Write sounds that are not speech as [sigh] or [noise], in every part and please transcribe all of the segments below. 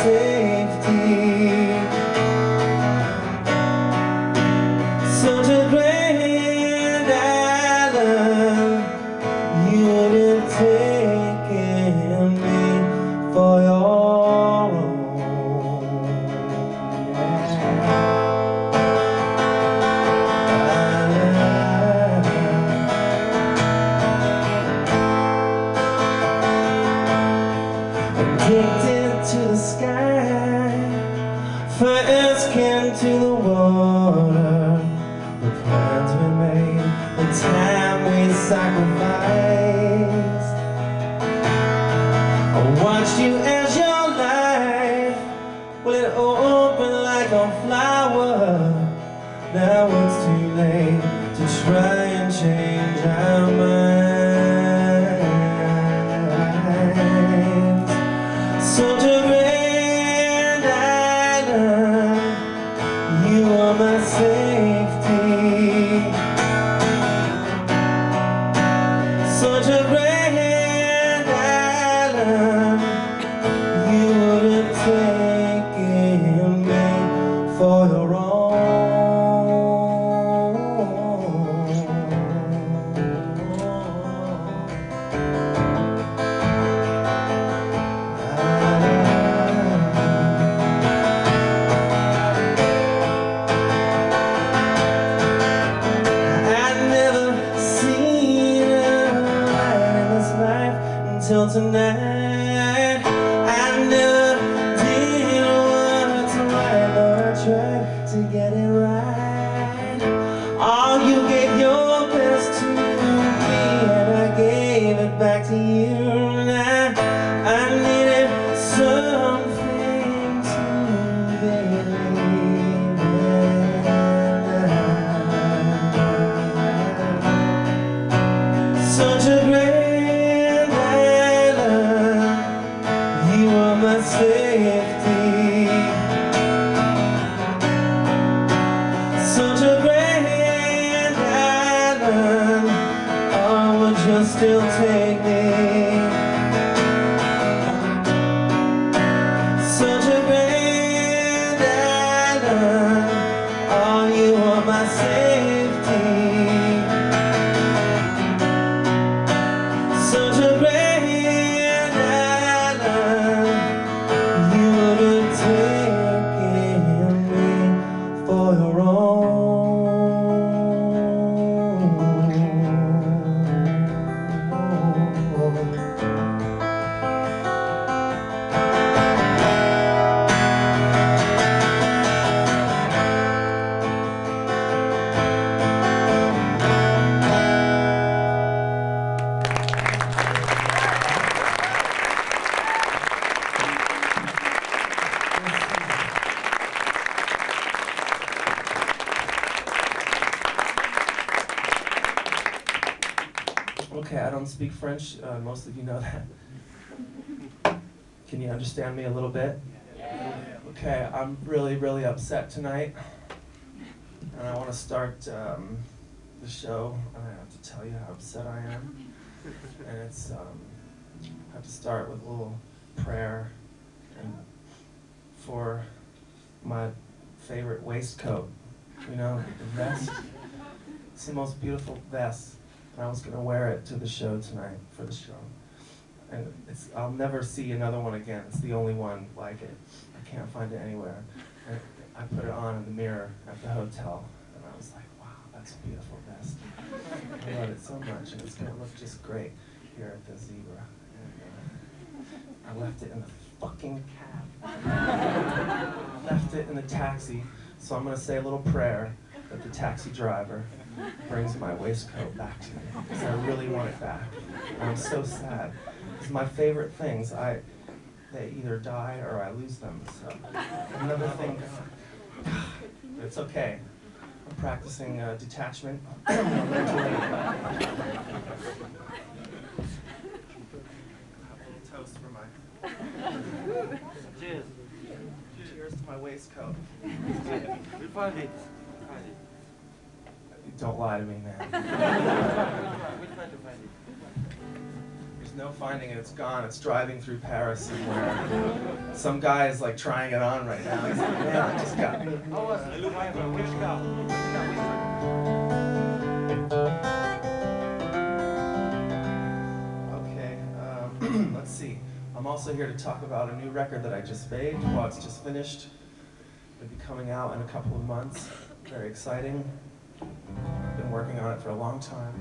are French. Uh, most of you know that. Can you understand me a little bit? Okay, I'm really, really upset tonight. And I want to start um, the show, and I have to tell you how upset I am. And it's, um, I have to start with a little prayer and for my favorite waistcoat. You know, the vest. It's the most beautiful vest. And I was gonna wear it to the show tonight for the show. And it's I'll never see another one again. It's the only one like it. I can't find it anywhere. And I put it on in the mirror at the hotel and I was like, wow, that's a beautiful vest. I love it so much and it's gonna look just great here at the zebra. And uh, I left it in the fucking cab. [laughs] left it in the taxi. So I'm gonna say a little prayer that the taxi driver brings my waistcoat back to me because I really want it back. And I'm so sad. It's my favorite things. I they either die or I lose them. So another thing. [sighs] It's okay. I'm practicing uh, detachment. mentally. Have a little toast for my. Cheers. Cheers to my waistcoat. We'll find it. Don't lie to me, man. [laughs] We'll to find it. There's no finding it. It's gone. It's driving through Paris somewhere. Some guy is like trying it on right now. He's like, man, I just got. How was it? Look, which car? Which car? Which one? Okay, um, [clears throat] let's see. I'm also here to talk about a new record that I just made. Well, it's just finished. It'll be coming out in a couple of months. Very exciting. Been working on it for a long time.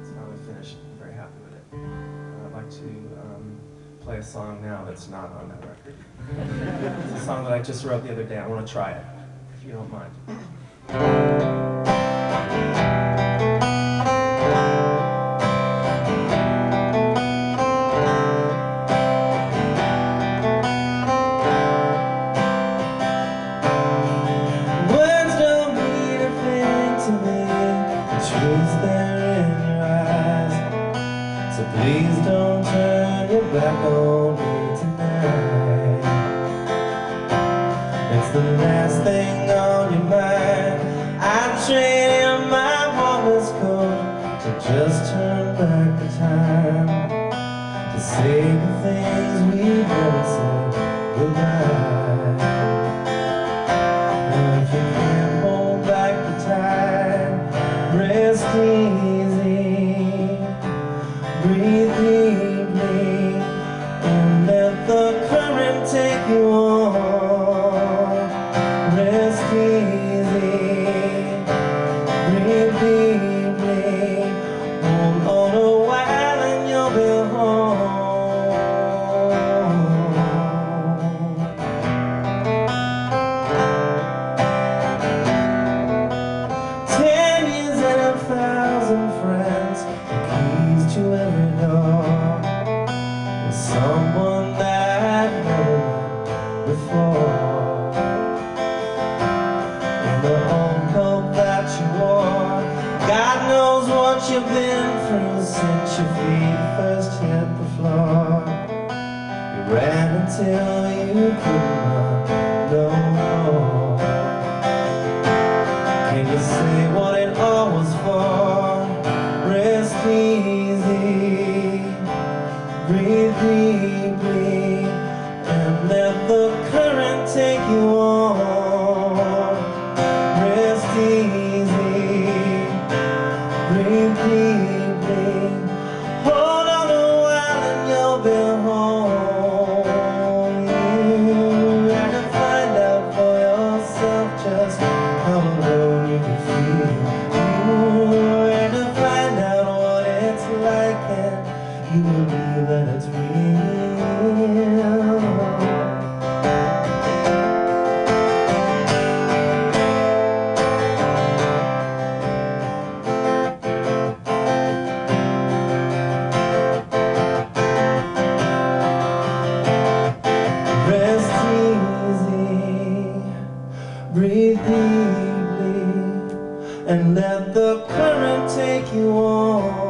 It's finally finished. I'm very happy with it. And I'd like to um, play a song now that's not on that record. It's a song that I just wrote the other day. I want to try it, if you don't mind. Breathe deeply, and let the current take you on.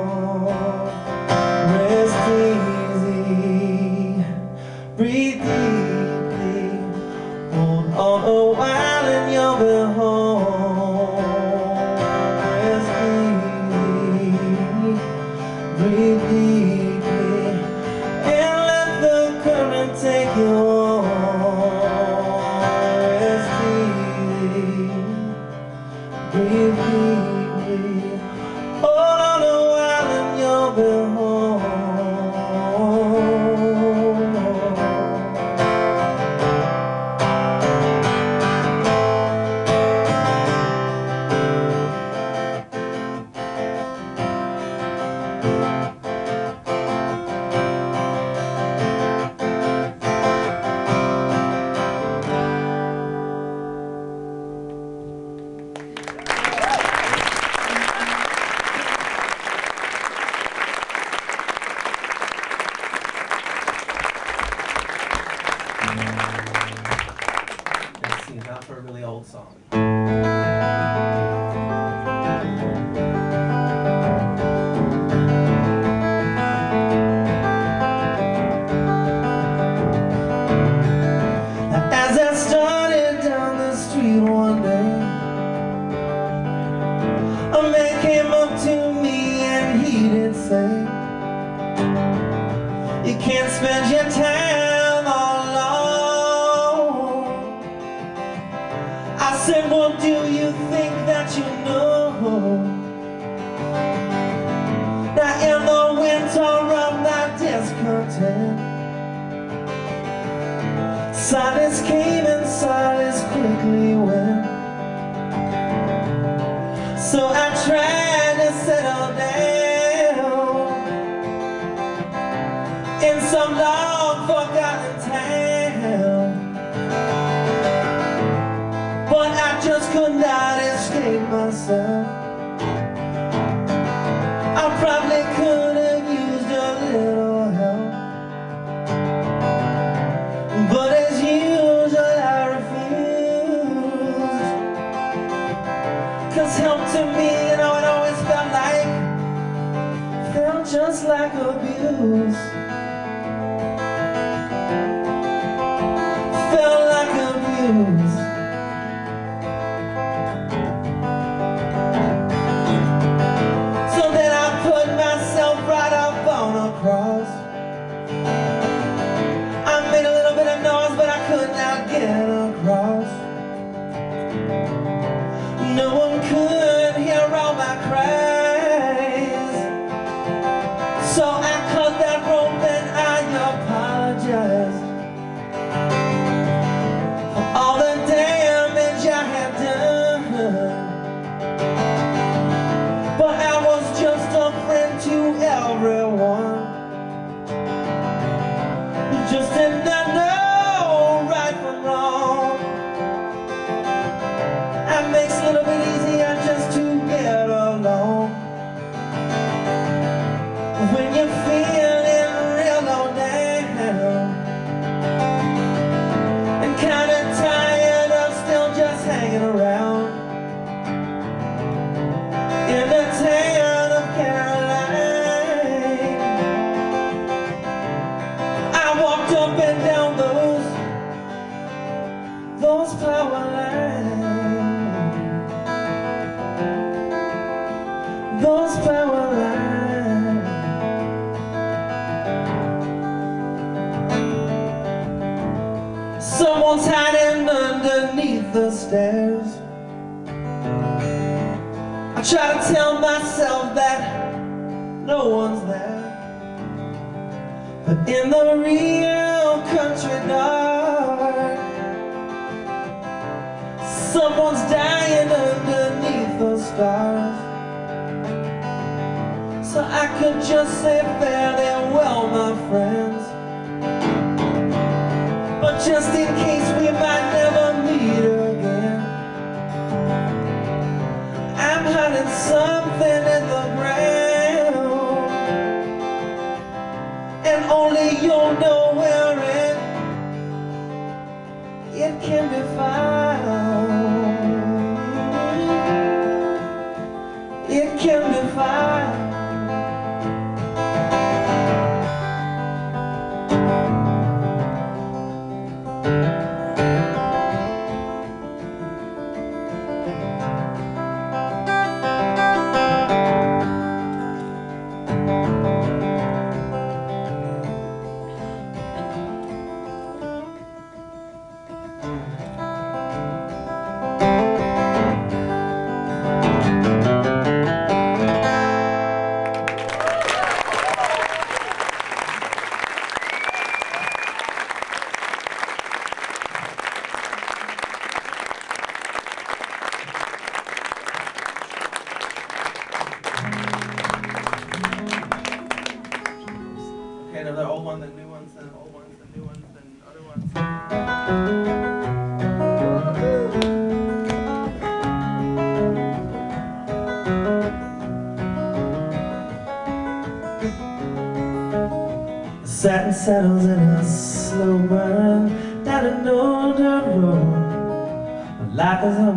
settles in a slow burn down an older road. Life is a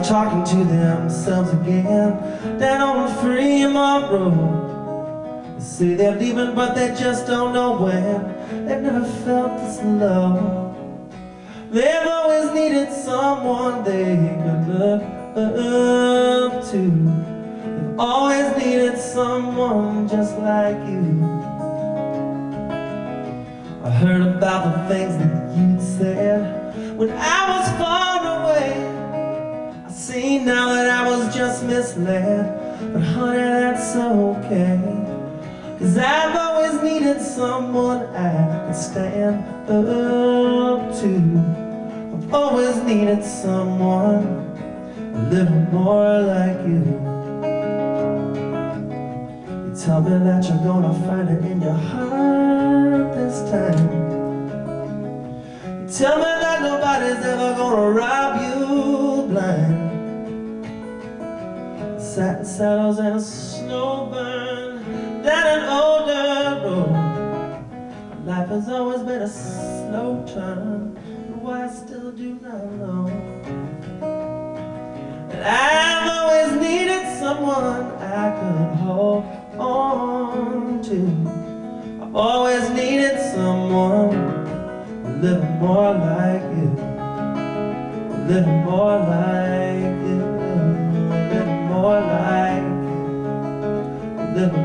are talking to themselves again. Down on Fremont Road They say they're leaving but they just don't know when. They've never felt this love. They've always needed someone they could look up to. They've always needed someone just like you. I heard about the things that you said when I was far see now that I was just misled, but honey, that's okay. Cause I've always needed someone I could stand up to. I've always needed someone a little more like you. You tell me that you're gonna find it in your heart this time. You tell me that nobody's ever gonna rob you blind. Satin saddles and a snow burn down an older road. Life has always been a slow turn, and why I still do not know. And I've always needed someone I could hold on to. I've always needed someone a little more like you, a little more like you, more like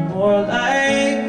more like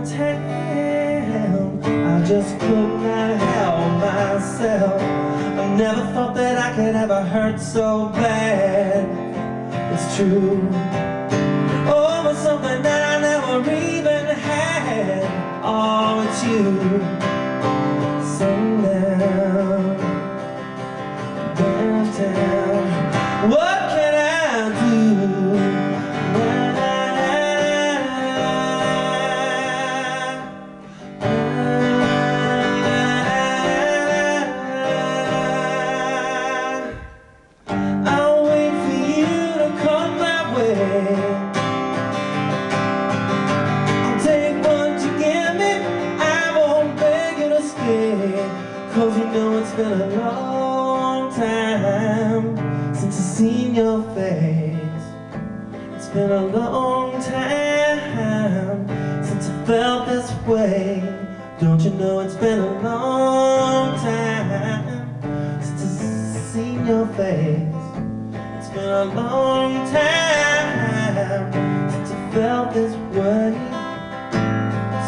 Downtown, I just could not help myself. I never thought that I could ever hurt so bad. It's true. Oh, Over something that I never even had. Oh, it's you.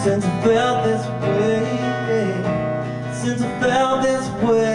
Since I felt this way. Since I felt this way.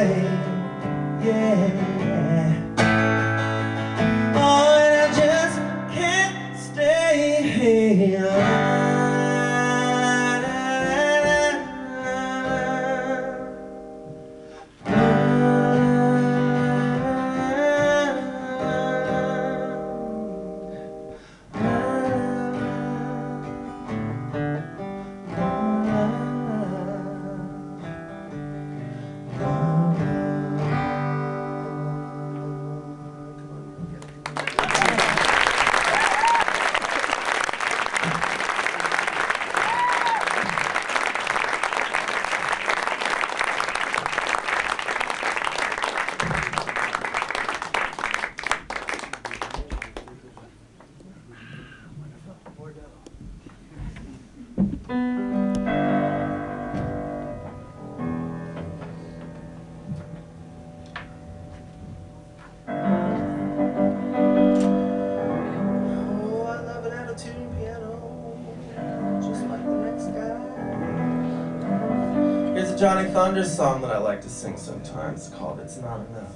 another song that I like to sing sometimes called It's Not Enough.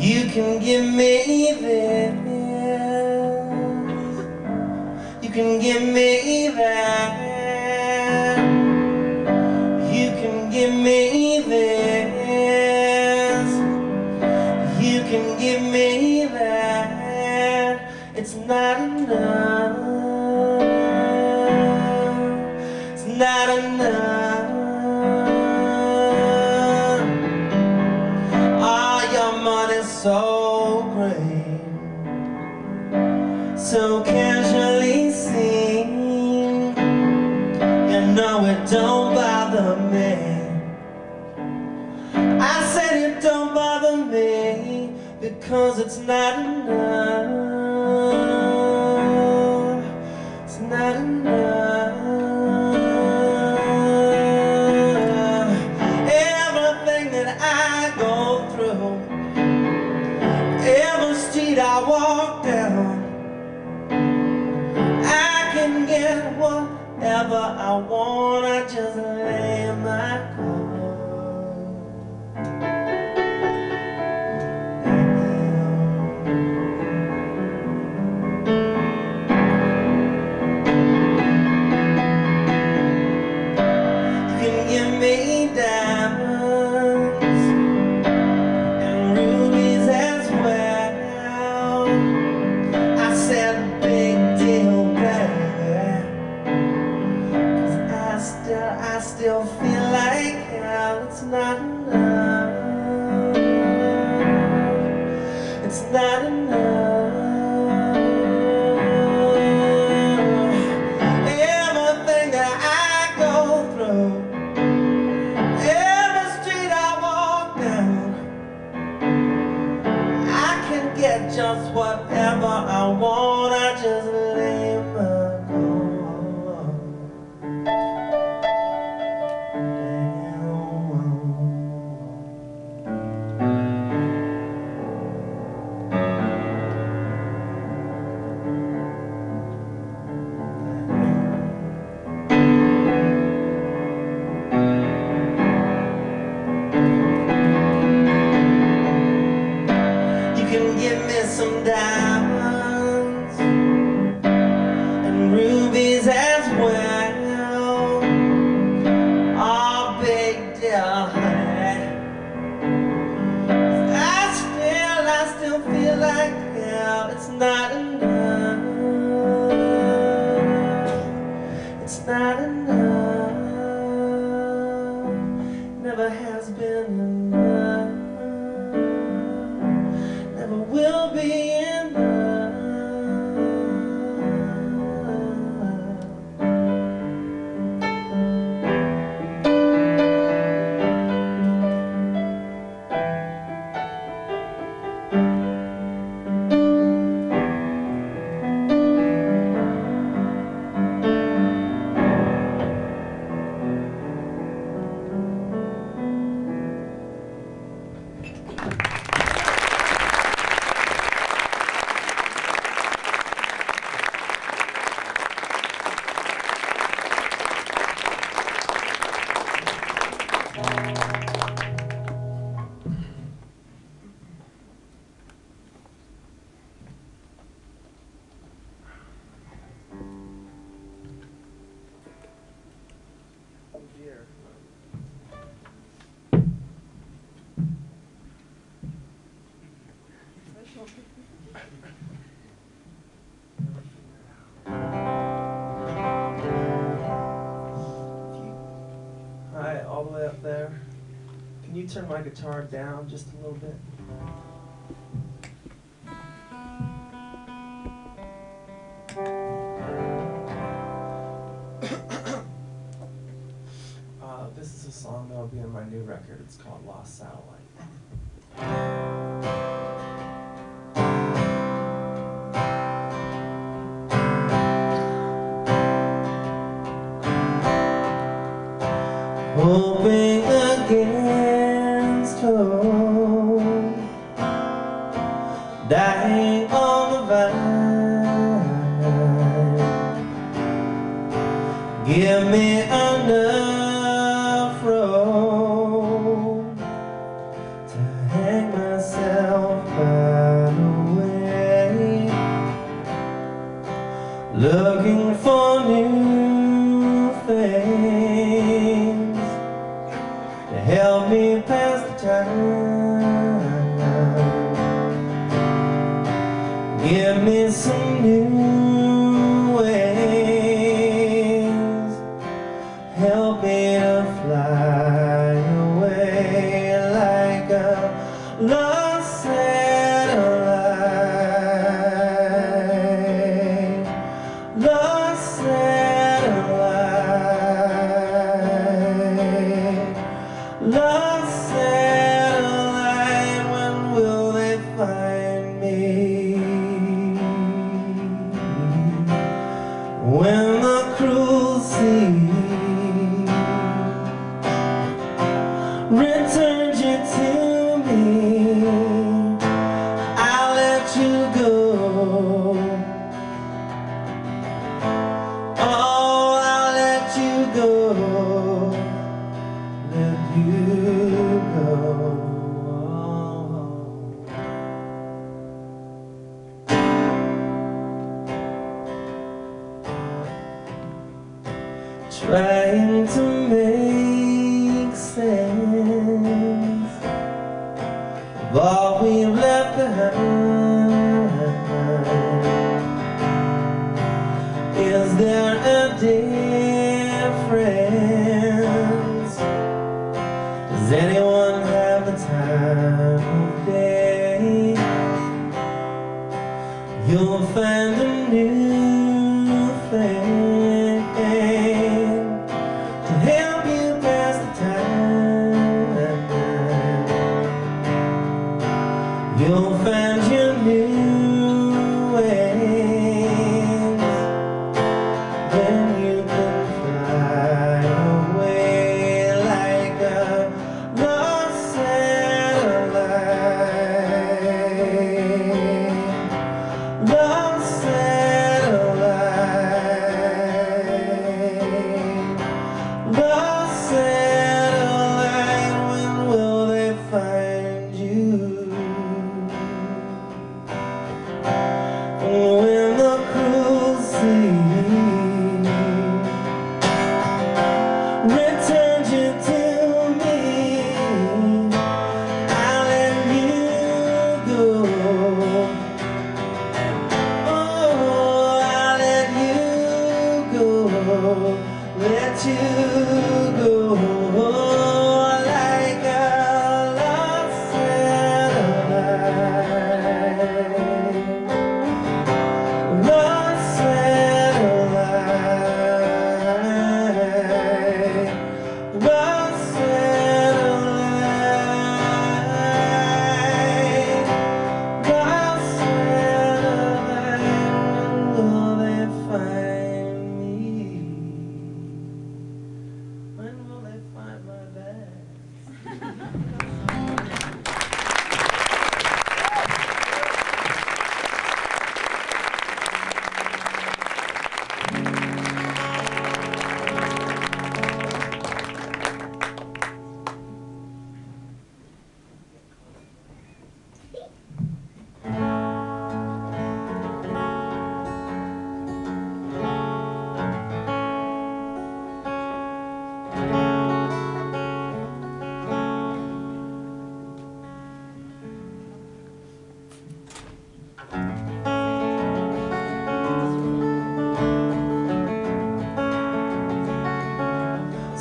You can give me this You can give me that Cause it's not não. turn my guitar down just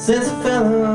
Since I fell on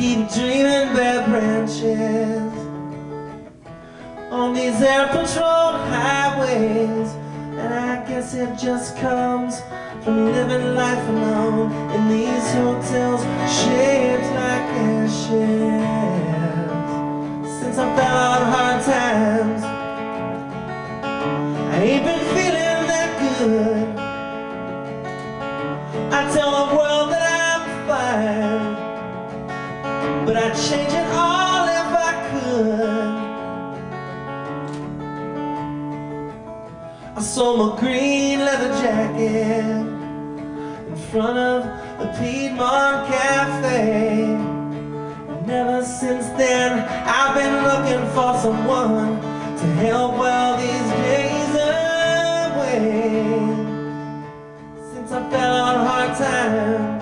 keep dreaming bare branches on these air patrol highways, and I guess it just comes from living life alone in these hotels shaped like ashes since I fell on hard times. I ain't been feeling that good. Sold my green leather jacket in front of the Piedmont Cafe. And ever since then, I've been looking for someone to help while these days away. Since I fell on hard times.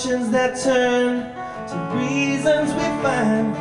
Fortunes that turn to reasons we find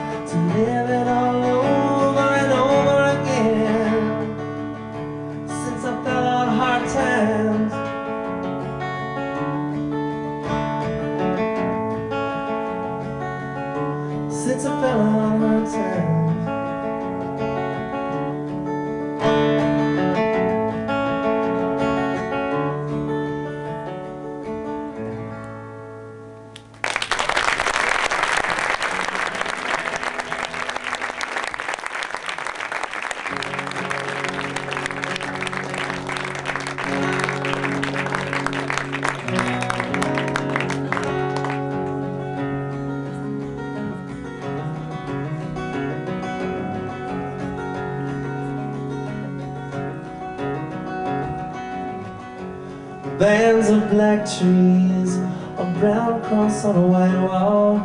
Bands of black trees, a brown cross on a white wall,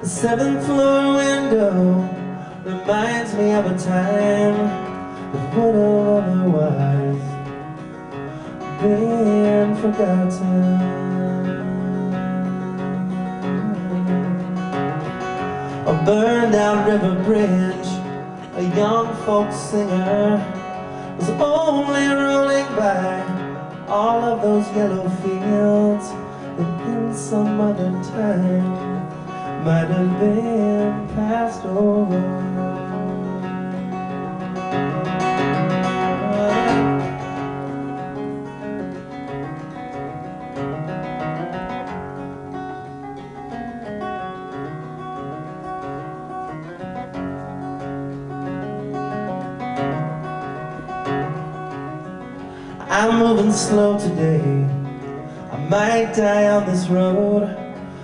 a seventh floor window reminds me of a time that would have otherwise been forgotten. A burned out river bridge, a young folk singer was only rolling by all of those yellow fields that in some other time might have been passed over. Moving slow today. I might die on this road.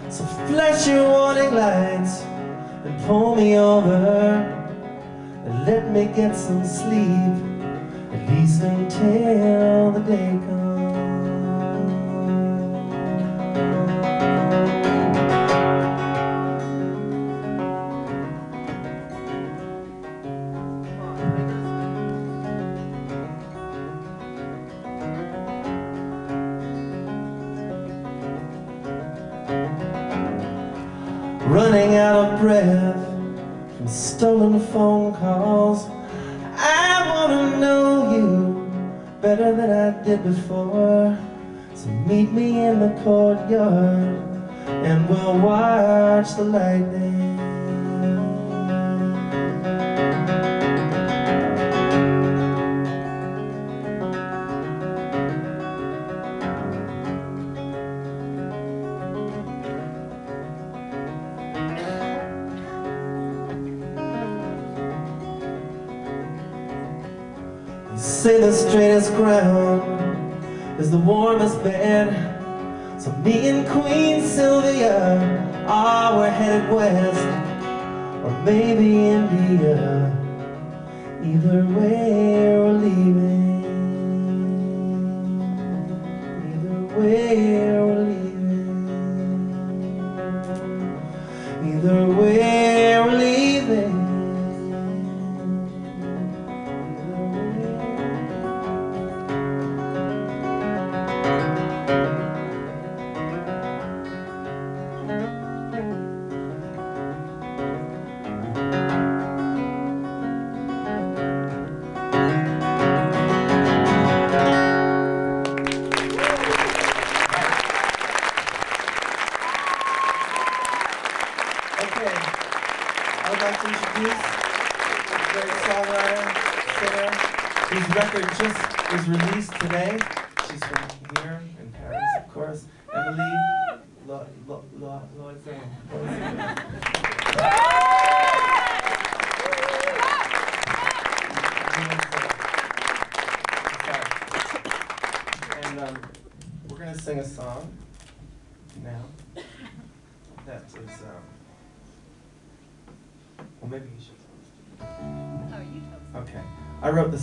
So flash your warning lights and pull me over. And let me get some sleep, at least until the day comes. So me and Queen Sylvia are we're headed west, or maybe India.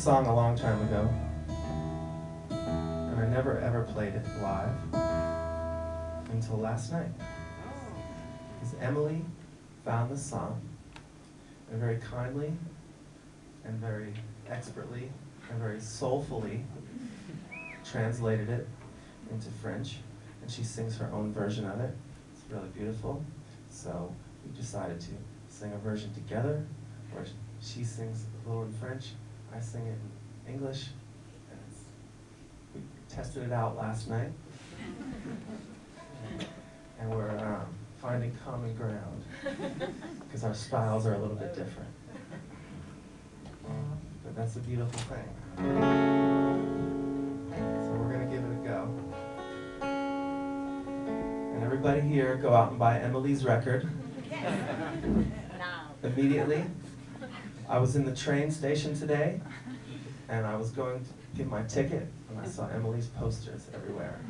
Song a long time ago, and I never ever played it live until last night. Because Emilie found the song and very kindly and very expertly and very soulfully translated it into French, and she sings her own version of it. It's really beautiful. So we decided to sing a version together, where she sings a little in French, I sing it in English, and it's, we tested it out last night, [laughs] and we're um, finding common ground [laughs] because our styles are a little bit different. But that's a beautiful thing. So we're gonna give it a go. And everybody here, go out and buy Emilie's record [laughs] immediately. I was in the train station today, and I was going to get my ticket, and I saw Emilie's posters everywhere. [laughs]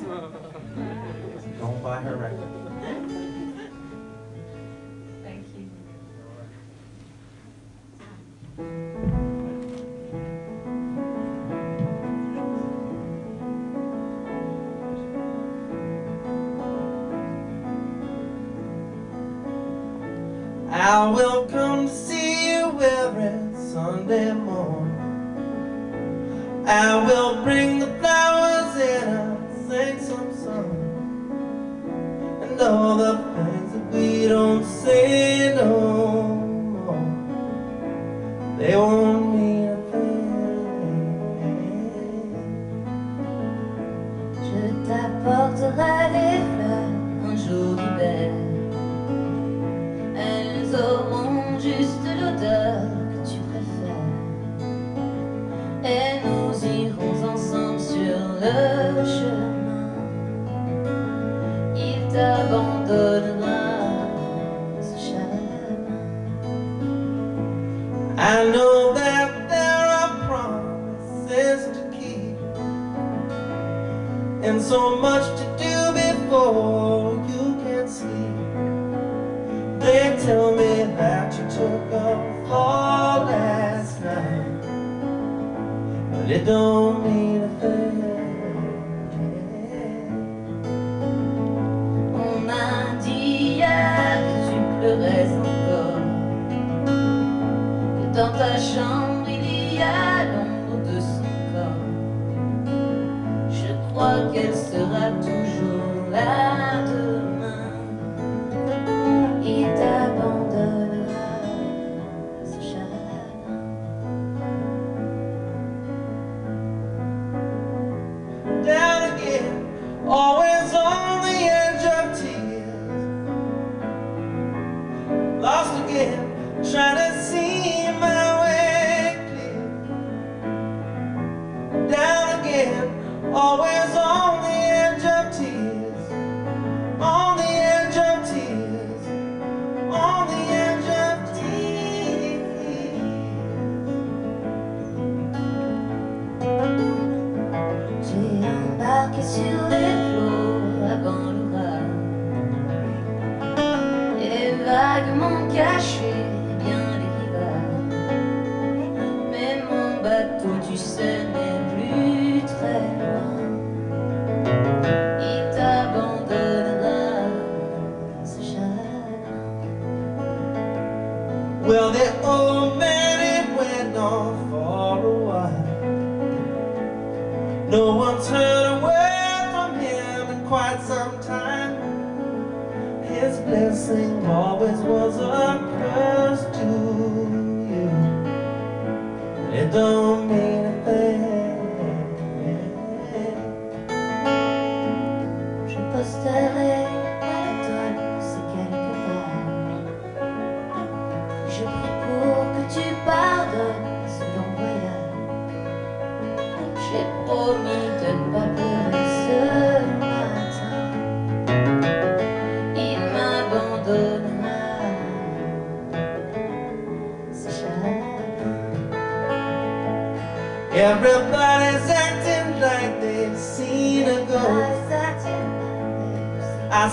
So go and buy her record. We don't say no. They won't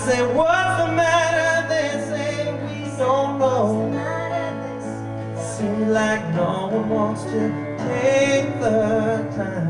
say, what's the matter? They say, we don't know. Seems like no one wants to take the time.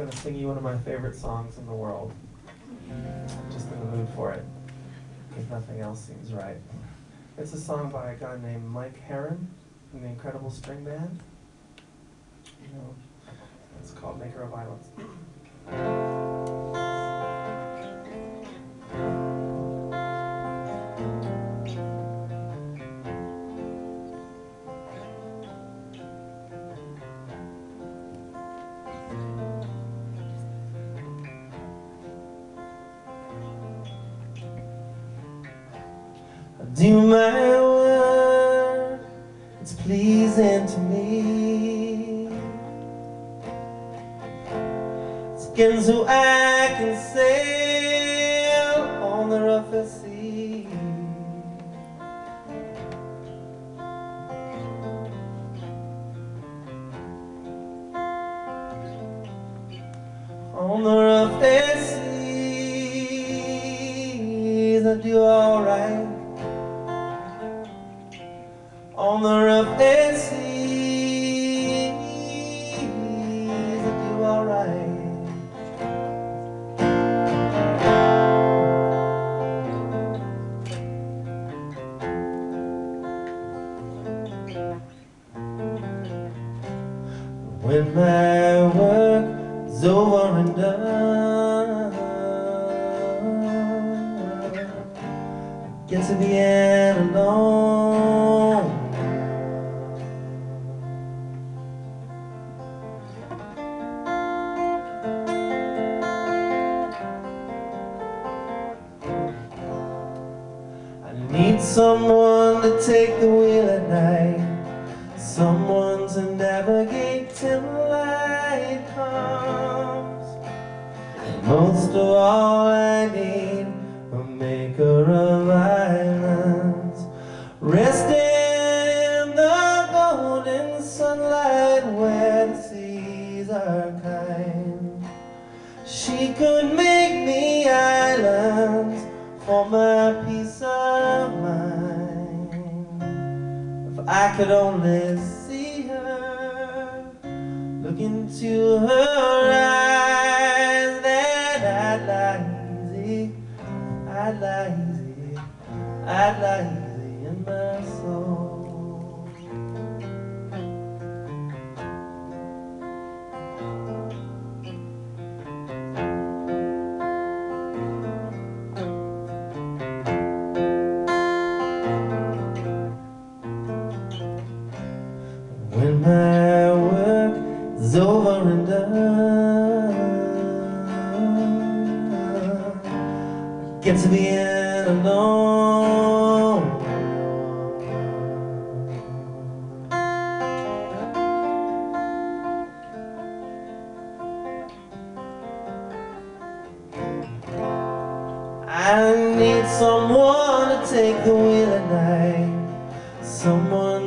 going to sing you one of my favorite songs in the world. I'm just in the mood for it, because nothing else seems right. It's a song by a guy named Mike Heron from the Incredible String Band. demais. take the wheel at night. Someone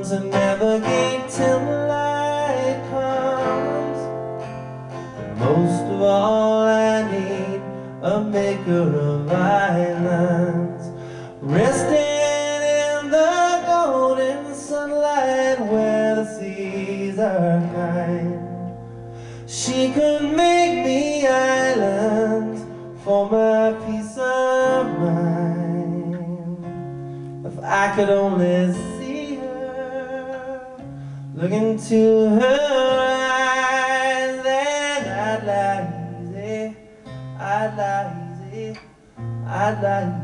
I could only see her. Look into her eyes Then I'd lie easy I'd lie easy I'd lie easy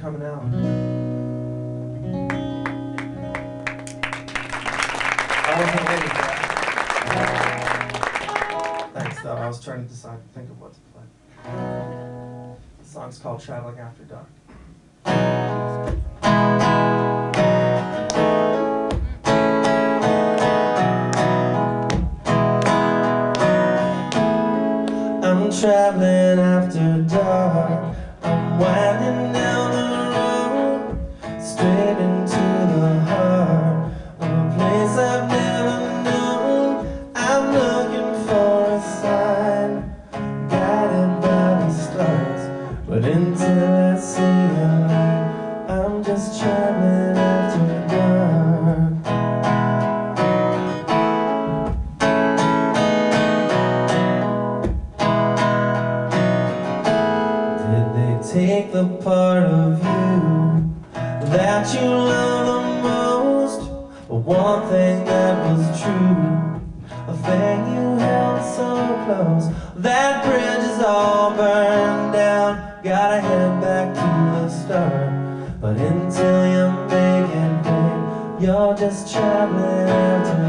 coming out. I wasn't ready for that. Uh, thanks, though. I was trying to decide to think of what to play. The song's called Traveling After Dark. a thing you held so close. That bridge is all burned down. Gotta head back to the start. But until you're big it big, you're just traveling after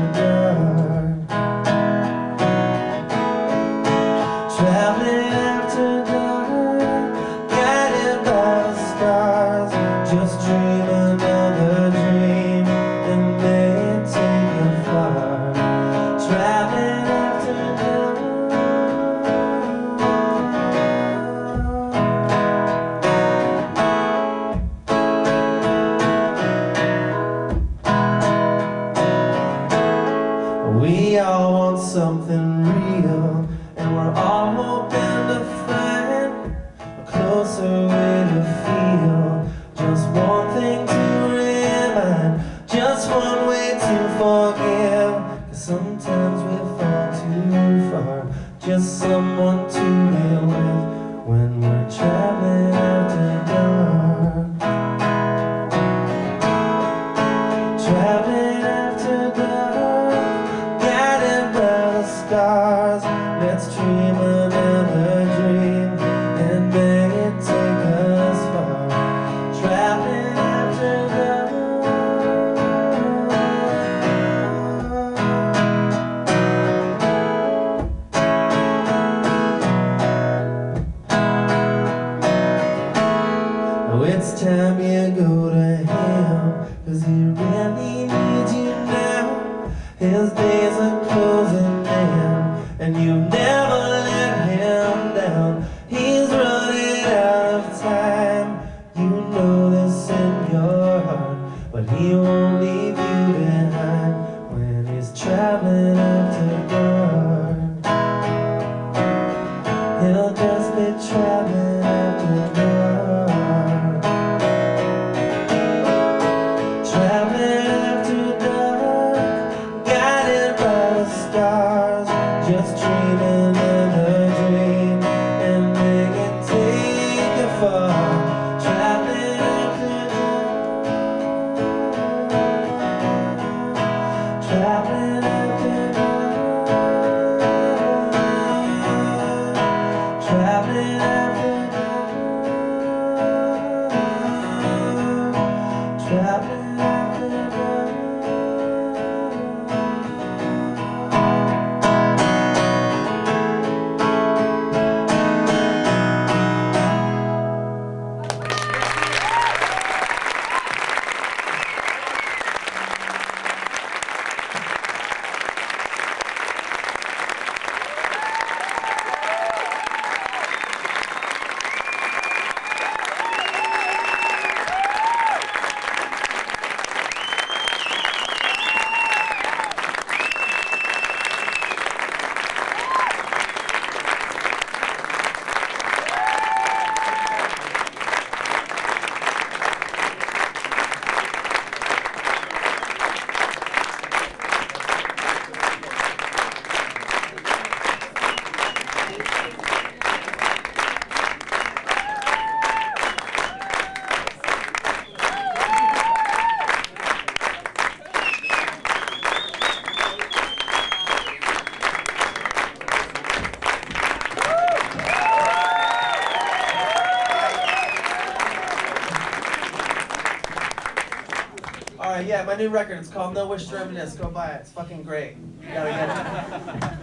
yeah, my new record. It's called No Wish to Reminisce. Go buy it. It's fucking great. You gotta get it.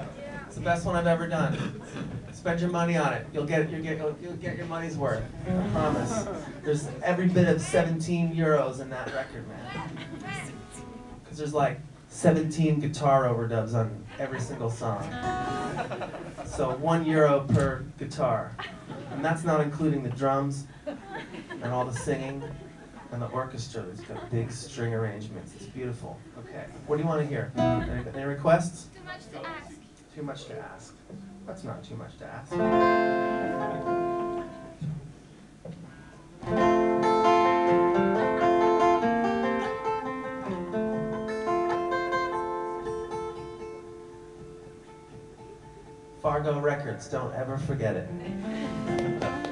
It's the best one I've ever done. Spend your money on it. You'll get. You'll get. You'll, you'll get your money's worth. I promise. There's every bit of 17 euros in that record, man. Cause there's like 17 guitar overdubs on every single song. So one euro per guitar. And that's not including the drums and all the singing and the orchestra. It's got big string arrangements. It's beautiful. Okay. What do you want to hear? Any, any requests? Too much to ask. Too much to ask. That's not too much to ask. Fargo Records, don't ever forget it. [laughs]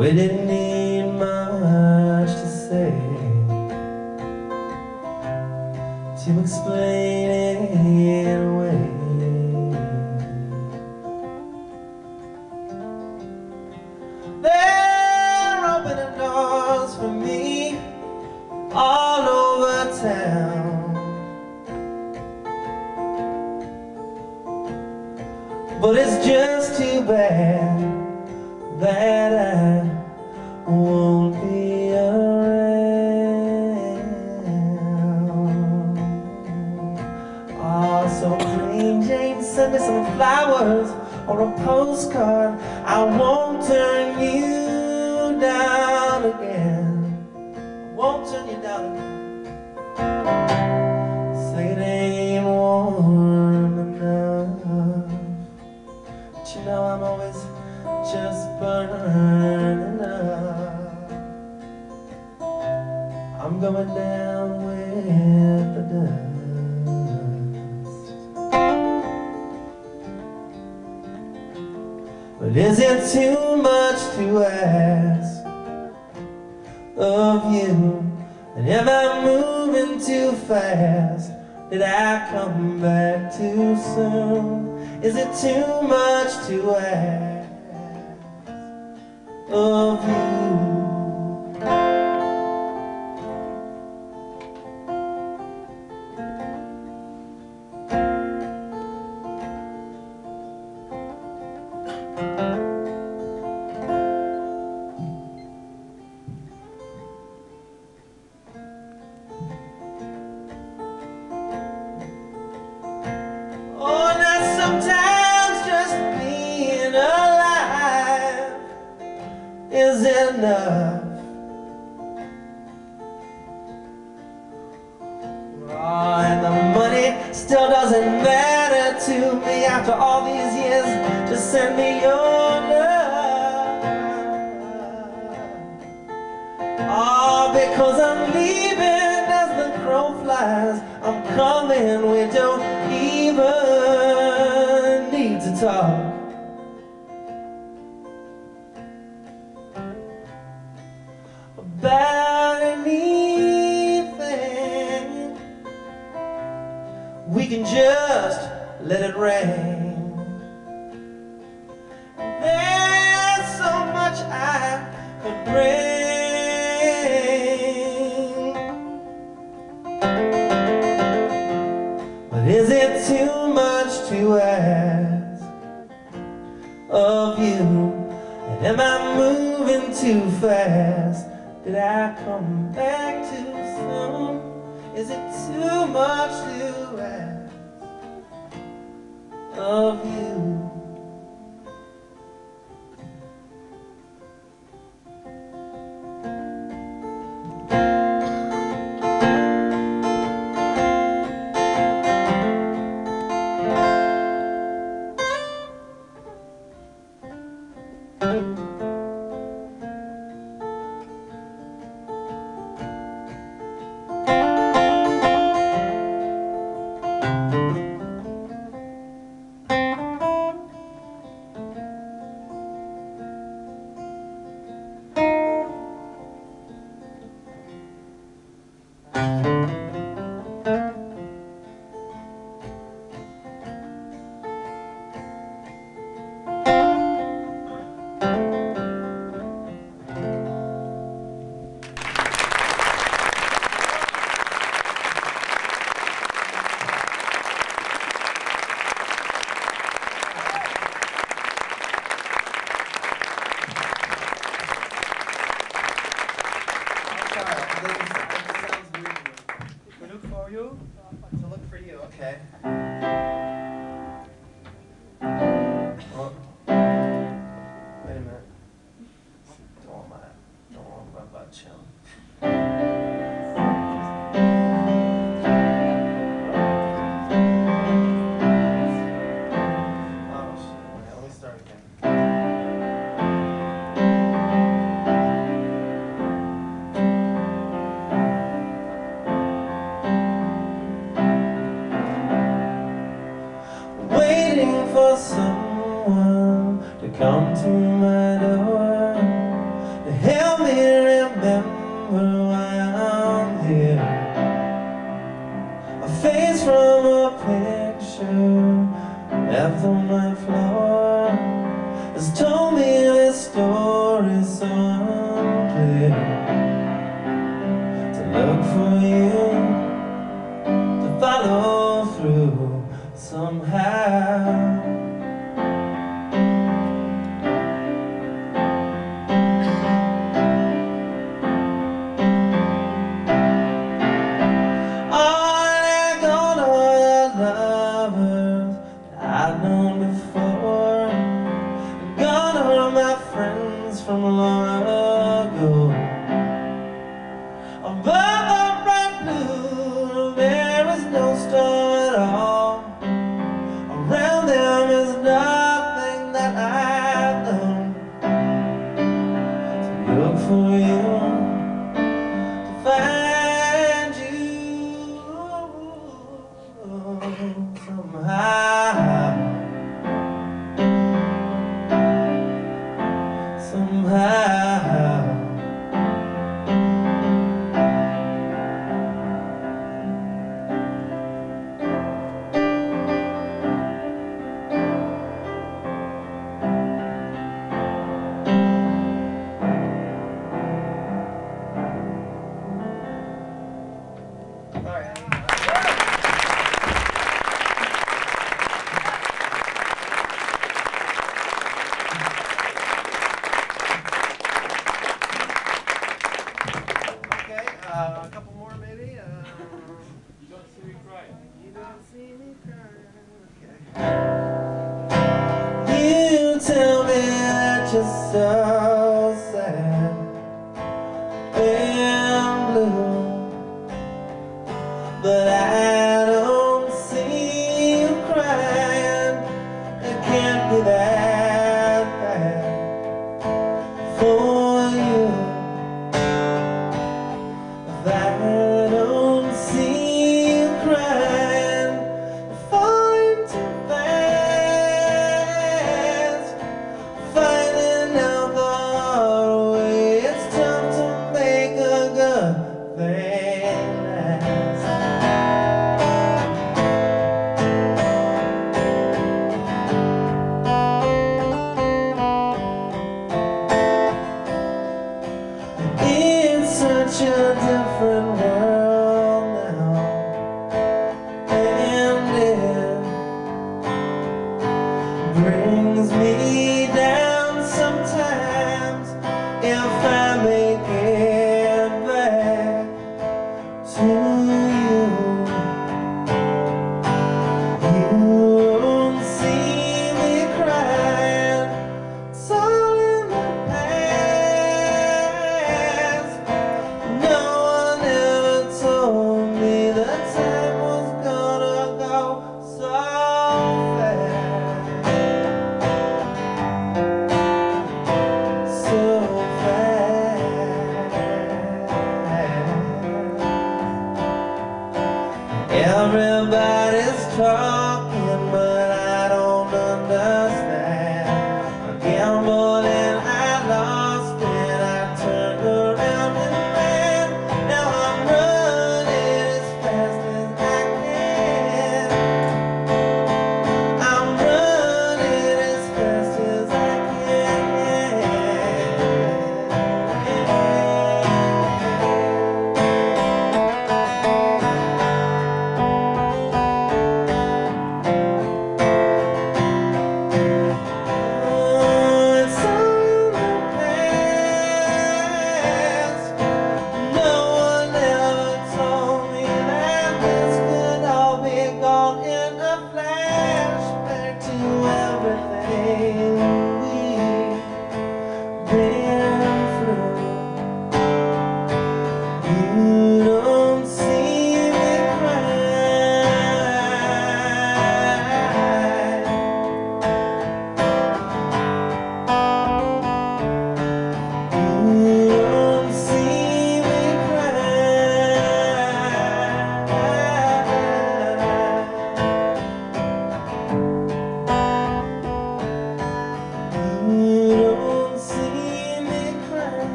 We didn't need much to say to explain it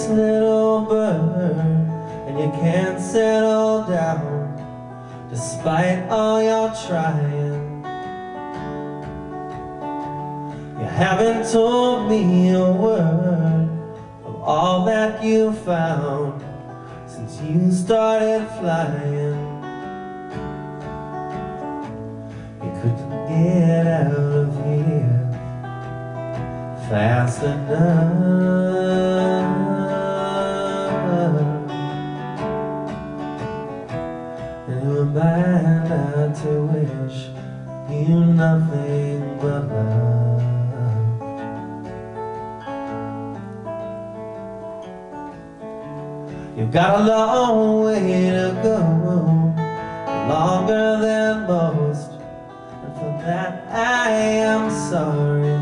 fierce little bird, and you can't settle down despite all your trying. You haven't told me a word of all that you found since you started flying. You couldn't get out of here fast enough. To wish you nothing but love? You've got a long way to go, longer than most, and for that I am sorry.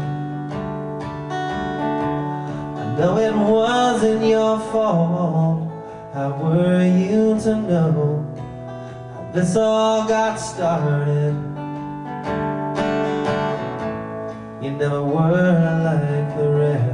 I know it wasn't your fault. How were you to know this all got started? You never were like the rest.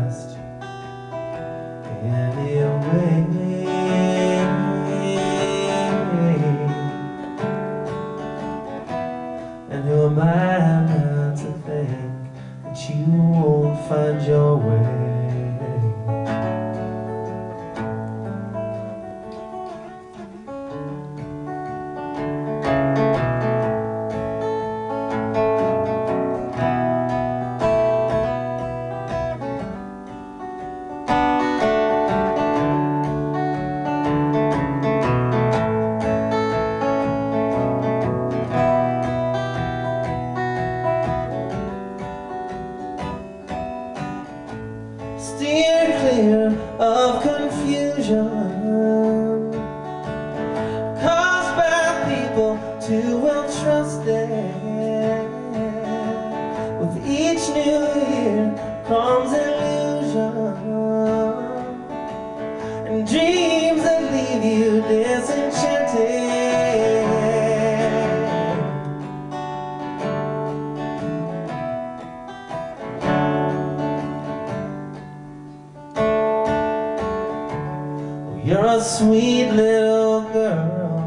You're a sweet little girl,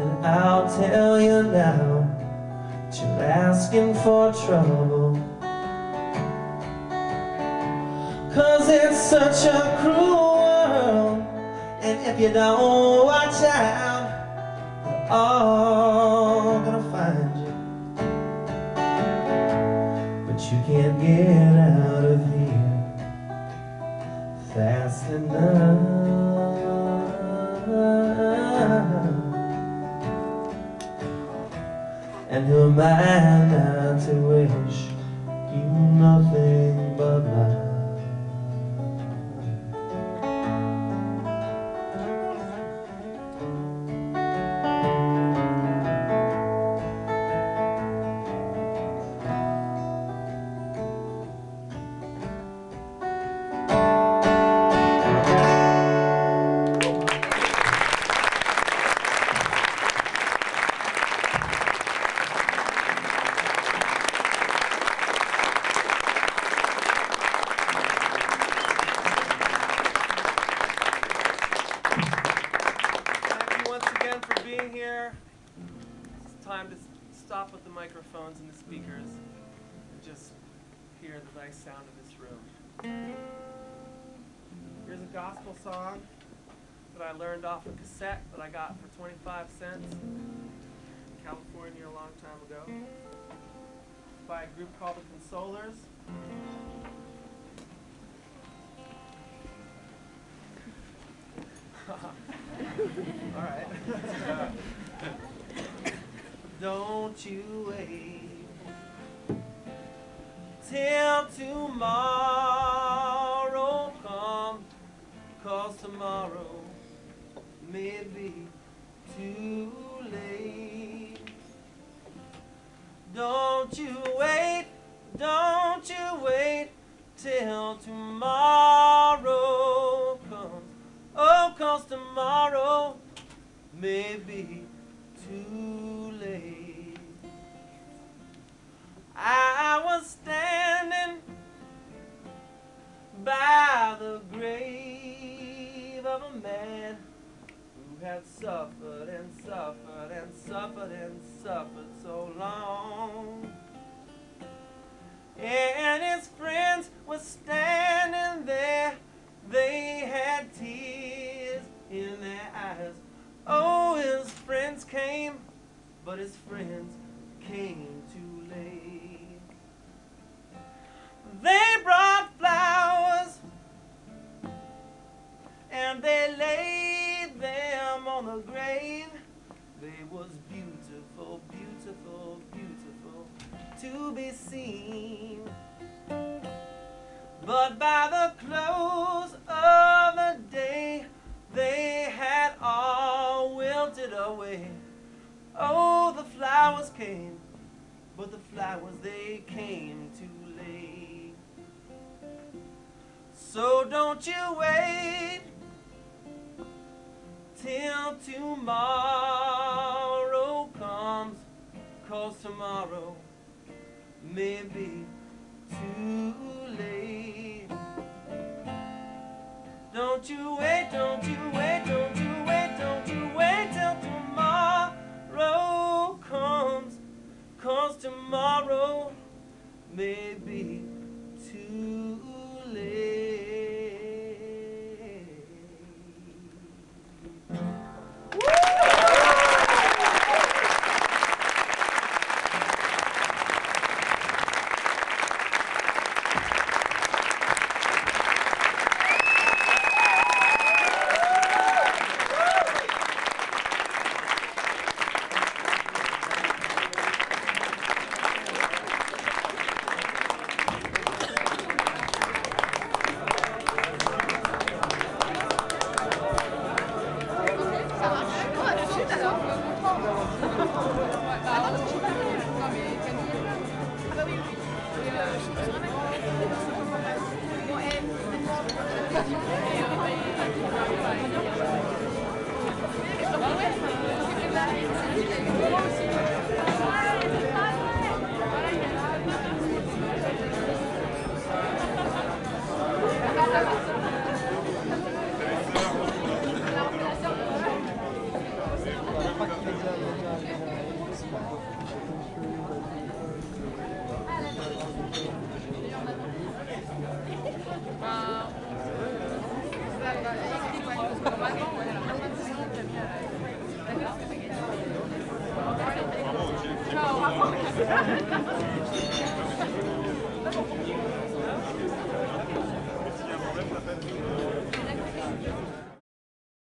and I'll tell you now you're asking for trouble. Cause it's such a cruel world, and if you don't watch out, they're all gonna find you. But you can't get out of here fast enough. And who am I not to wish you nothing tears in their eyes. Oh, his friends came, but his friends came too late. They brought flowers and they laid them on the grave. They was beautiful, beautiful, beautiful to be seen. But by the close away. Oh, the flowers came, but the flowers they came too late. So don't you wait till tomorrow comes, cause tomorrow may be too late. Don't you wait, don't you wait, don't cause tomorrow may be too late.